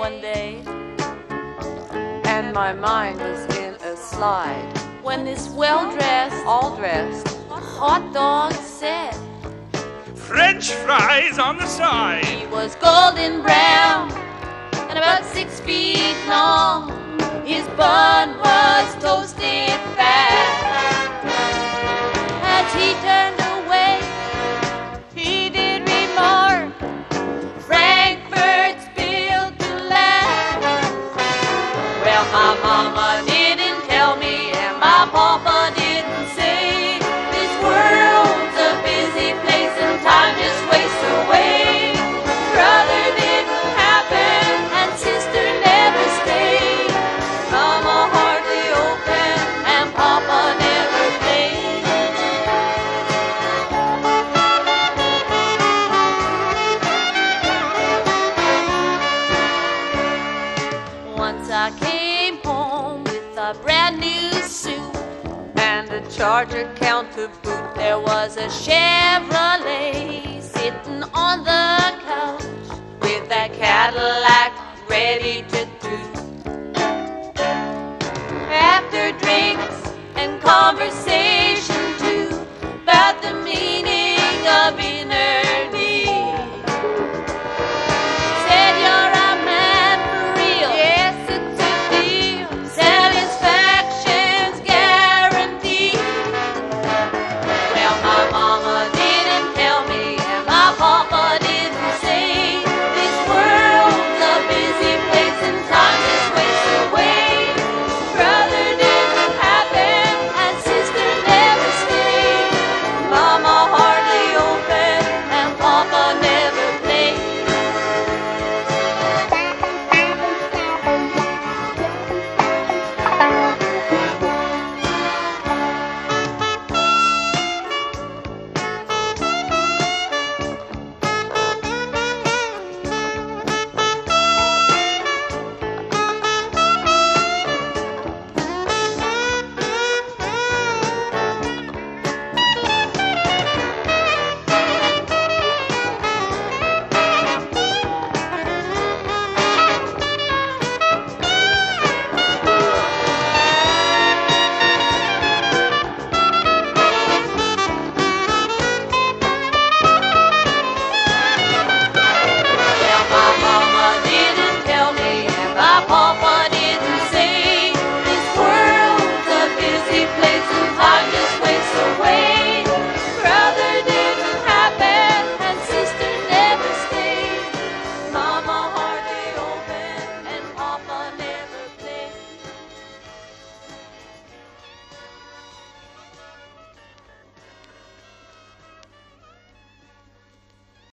one day, and my mind was in a slide. When this well dressed, all dressed, hot dog said, French fries on the side. He was golden brown and about six feet long. My mama didn't a brand new suit and a charger count boot. There was a Chevrolet sitting on the couch with a Cadillac ready to